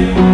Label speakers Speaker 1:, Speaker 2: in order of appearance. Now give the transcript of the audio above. Speaker 1: you.